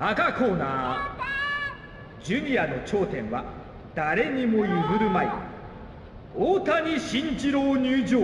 赤コーナー。ジュニアの頂点は誰にも譲るまい。大谷慎次郎入場。